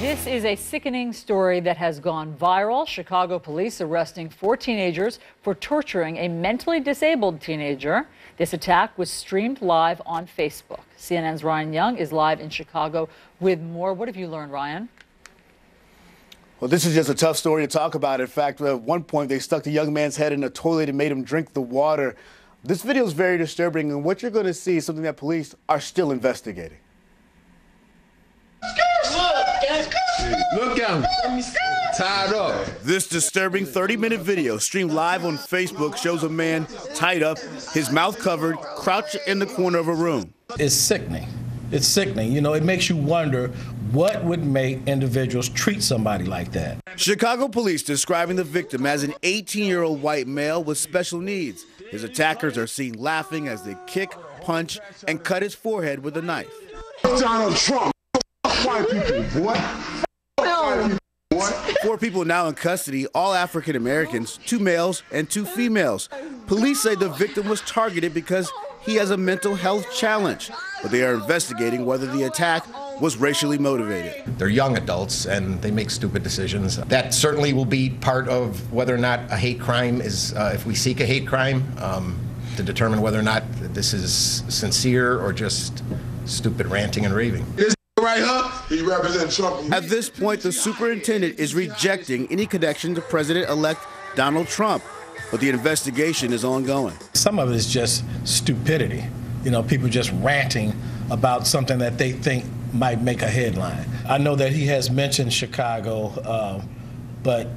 This is a sickening story that has gone viral. Chicago police arresting four teenagers for torturing a mentally disabled teenager. This attack was streamed live on Facebook. CNN's Ryan Young is live in Chicago with more. What have you learned, Ryan? Well, this is just a tough story to talk about. In fact, at one point, they stuck the young man's head in a toilet and made him drink the water. This video is very disturbing, and what you're going to see is something that police are still investigating. Look at him. Tied up. This disturbing 30 minute video streamed live on Facebook shows a man tied up, his mouth covered, crouched in the corner of a room. It's sickening. It's sickening. You know, it makes you wonder what would make individuals treat somebody like that. Chicago police describing the victim as an 18 year old white male with special needs. His attackers are seen laughing as they kick, punch, and cut his forehead with a knife. Donald Trump. White people, what? Four people now in custody, all African Americans, two males and two females. Police say the victim was targeted because he has a mental health challenge, but they are investigating whether the attack was racially motivated. They're young adults and they make stupid decisions. That certainly will be part of whether or not a hate crime is, uh, if we seek a hate crime, um, to determine whether or not this is sincere or just stupid ranting and raving. This right here, he represents Trump. At this point, the superintendent is rejecting any connection to President elect Donald Trump, but the investigation is ongoing. Some of it is just stupidity. You know, people just ranting about something that they think might make a headline. I know that he has mentioned Chicago, uh, but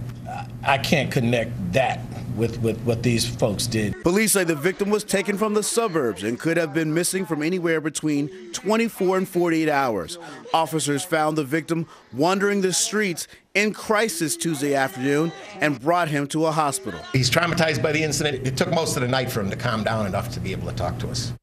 I can't connect that with, with what these folks did. Police say the victim was taken from the suburbs and could have been missing from anywhere between 24 and 48 hours. Officers found the victim wandering the streets in crisis Tuesday afternoon and brought him to a hospital. He's traumatized by the incident. It took most of the night for him to calm down enough to be able to talk to us.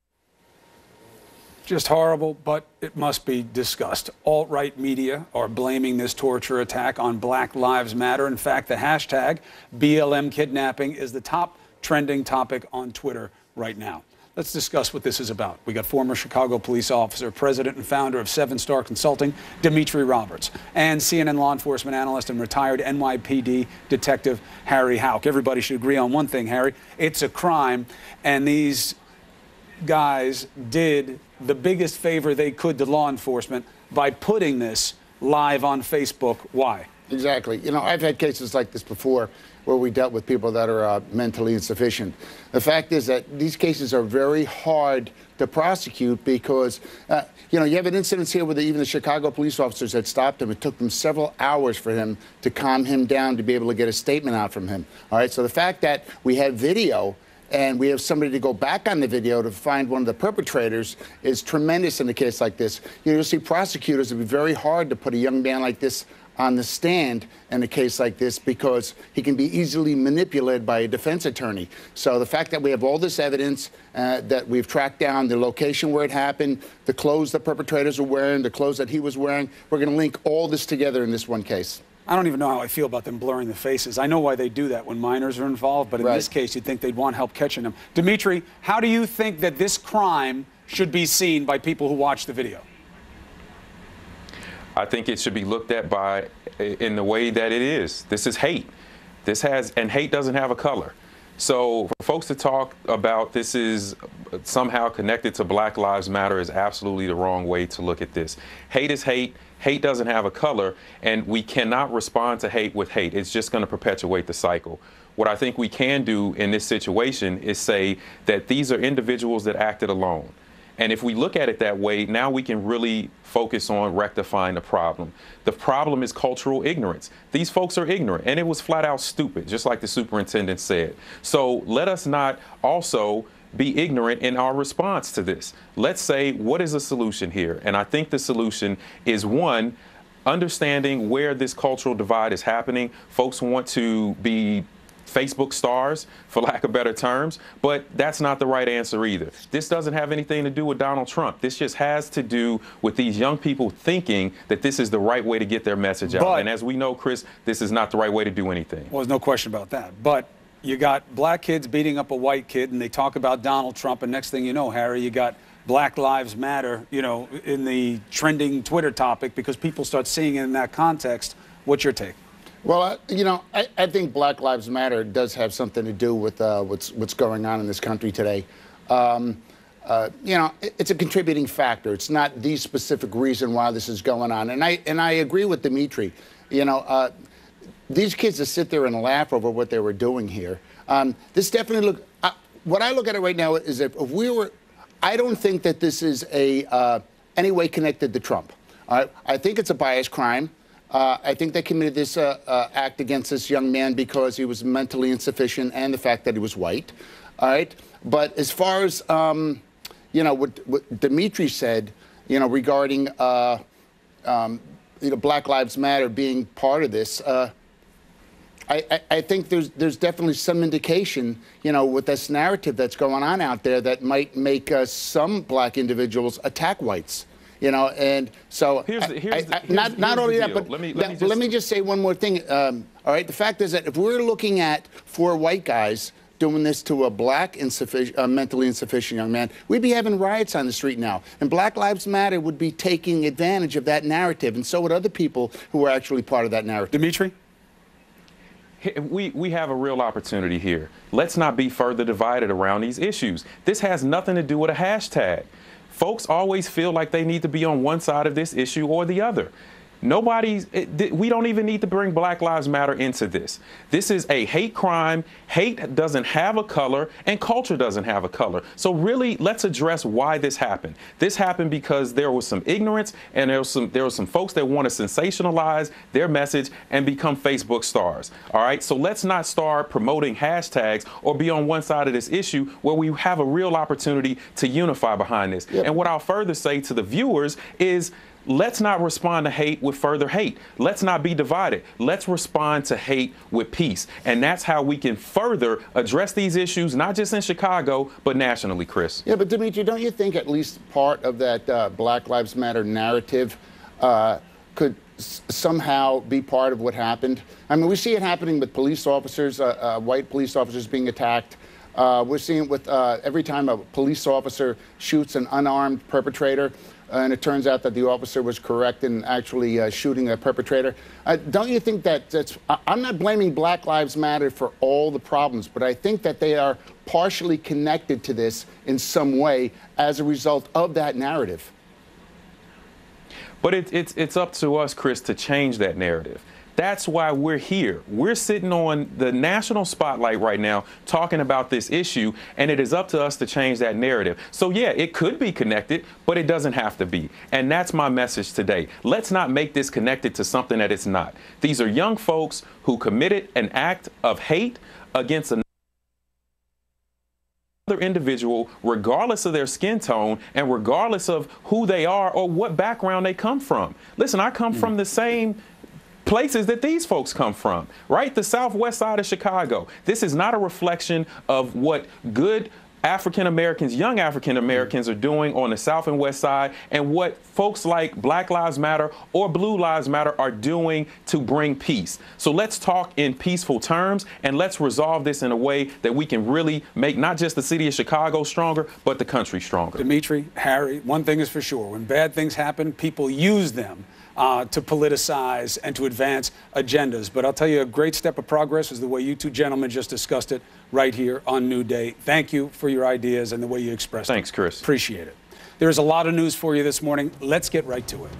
Just horrible, but it must be discussed. Alt right media are blaming this torture attack on Black Lives Matter. In fact, the hashtag BLM kidnapping is the top trending topic on Twitter right now. Let's discuss what this is about. We got former Chicago police officer, president and founder of Seven Star Consulting, Dimitri Roberts, and CNN law enforcement analyst and retired NYPD detective Harry Houck. Everybody should agree on one thing, Harry. It's a crime, and these guys did the biggest favor they could to law enforcement by putting this live on Facebook. Why? Exactly. You know, I've had cases like this before where we dealt with people that are uh, mentally insufficient. The fact is that these cases are very hard to prosecute because, uh, you know, you have an incident here where the, even the Chicago police officers had stopped him. It took them several hours for him to calm him down to be able to get a statement out from him. All right. So the fact that we have video and we have somebody to go back on the video to find one of the perpetrators is tremendous in a case like this. You know, you'll see prosecutors, it'd be very hard to put a young man like this on the stand in a case like this because he can be easily manipulated by a defense attorney. So the fact that we have all this evidence uh, that we've tracked down the location where it happened, the clothes the perpetrators were wearing, the clothes that he was wearing, we're going to link all this together in this one case. I don't even know how I feel about them blurring the faces. I know why they do that when minors are involved, but in Right. this case, you'd think they'd want help catching them. Dimitri, how do you think that this crime should be seen by people who watch the video? I think it should be looked at by in the way that it is. This is hate. This has and hate doesn't have a color. So for folks to talk about this is somehow connected to Black Lives Matter is absolutely the wrong way to look at this. Hate is hate. Hate doesn't have a color, and we cannot respond to hate with hate. It's just going to perpetuate the cycle. What I think we can do in this situation is say that these are individuals that acted alone. And if we look at it that way, now we can really focus on rectifying the problem. The problem is cultural ignorance. These folks are ignorant, and it was flat out stupid, just like the superintendent said. So let us not also be ignorant in our response to this. Let's say, what is the solution here? And I think the solution is one, understanding where this cultural divide is happening. Folks want to be Facebook stars, for lack of better terms, but that's not the right answer either. This doesn't have anything to do with Donald Trump. This just has to do with these young people thinking that this is the right way to get their message out. But- and as we know, Chris, this is not the right way to do anything. Well, there's no question about that. But you got black kids beating up a white kid, and they talk about Donald Trump, and next thing you know, Harry, you got Black Lives Matter, you know, in the trending Twitter topic because people start seeing it in that context. What's your take? Well, uh, you know, I, I, think Black Lives Matter does have something to do with uh, what's what's going on in this country today. Um, uh, you know, it, it's a contributing factor. It's not the specific reason why this is going on. And I and I agree with Dimitri. You know, uh, these kids that sit there and laugh over what they were doing here. Um, this definitely look. Uh, what I look at it right now is if, if we were, I don't think that this is a uh, any way connected to Trump. I think it's a bias crime. Uh, I think they committed this uh, uh, act against this young man because he was mentally insufficient and the fact that he was white. All right. But as far as, um, you know, what, what, Dimitri said, you know, regarding, uh, um, you know, Black Lives Matter being part of this, uh, I, I, I, think there's there's definitely some indication, you know, with this narrative that's going on out there that might make uh, some black individuals attack whites. You know, and so here's the, here's the, here's, not not only that, but let me, let, me just, let me just say one more thing. Um, all right, the fact is that if we're looking at four white guys doing this to a black insufficient, uh, mentally insufficient young man, we'd be having riots on the street now. And Black Lives Matter would be taking advantage of that narrative, and so would other people who are actually part of that narrative. Dimitri? we, we have a real opportunity here. Let's not be further divided around these issues. This has nothing to do with a hashtag. Folks always feel like they need to be on one side of this issue or the other. Nobody's, it, we don't even need to bring Black Lives Matter into this. This is a hate crime. Hate doesn't have a color, and culture doesn't have a color. So, really, let's address why this happened. This happened because there was some ignorance, and there was some, there was some folks that want to sensationalize their message and become Facebook stars. All right? So, let's not start promoting hashtags or be on one side of this issue where we have a real opportunity to unify behind this. Yep. And what I'll further say to the viewers is, let's not respond to hate with further hate. Let's not be divided. Let's respond to hate with peace. And that's how we can further address these issues, not just in Chicago, but nationally, Chris. Yeah, but Dimitri, don't you think at least part of that uh, Black Lives Matter narrative uh, could somehow be part of what happened? I mean, we see it happening with police officers, uh, uh white police officers being attacked. Uh, we're seeing it with uh, every time a police officer shoots an unarmed perpetrator and it turns out that the officer was correct in actually uh, shooting a perpetrator. Uh, don't you think that that's, I'm not blaming Black Lives Matter for all the problems, but I think that they are partially connected to this in some way as a result of that narrative. But it, it's, it's up to us, Chris, to change that narrative. That's why we're here. We're sitting on the national spotlight right now talking about this issue, and it is up to us to change that narrative. So, yeah, it could be connected, but it doesn't have to be. And that's my message today. Let's not make this connected to something that it's not. These are young folks who committed an act of hate against another individual, regardless of their skin tone and regardless of who they are or what background they come from. Listen, I come mm. from the same places that these folks come from, right? The southwest side of Chicago. This is not a reflection of what good African Americans, young African Americans are doing on the South and West Side, and what folks like Black Lives Matter or Blue Lives Matter are doing to bring peace. So let's talk in peaceful terms and let's resolve this in a way that we can really make not just the city of Chicago stronger, but the country stronger. Dimitri, Harry, one thing is for sure when bad things happen, people use them uh, to politicize and to advance agendas. But I'll tell you, a great step of progress is the way you two gentlemen just discussed it right here on New Day. Thank you for your ideas and the way you expressed Thanks, it. Chris. Appreciate it. There's a lot of news for you this morning. Let's get right to it.